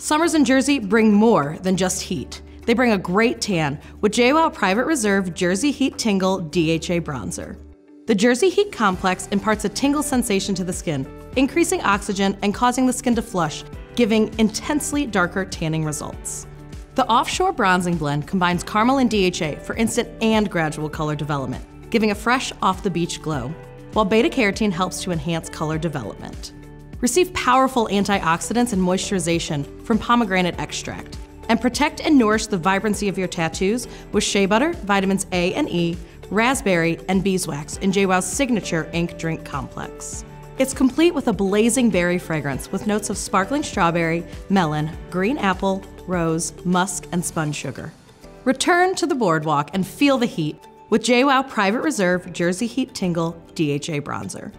Summers in Jersey bring more than just heat. They bring a great tan with JWoww Private Reserve Jersey Heat Tingle DHA Bronzer. The Jersey Heat Complex imparts a tingle sensation to the skin, increasing oxygen and causing the skin to flush, giving intensely darker tanning results. The Offshore Bronzing Blend combines caramel and DHA for instant and gradual color development, giving a fresh, off the beach glow, while beta carotene helps to enhance color development. Receive powerful antioxidants and moisturization from pomegranate extract. And protect and nourish the vibrancy of your tattoos with shea butter, vitamins A and E, raspberry, and beeswax in JWoww's signature ink drink complex. It's complete with a blazing berry fragrance with notes of sparkling strawberry, melon, green apple, rose, musk, and spun sugar. Return to the boardwalk and feel the heat with JWoww Private Reserve Jersey Heat Tingle DHA Bronzer.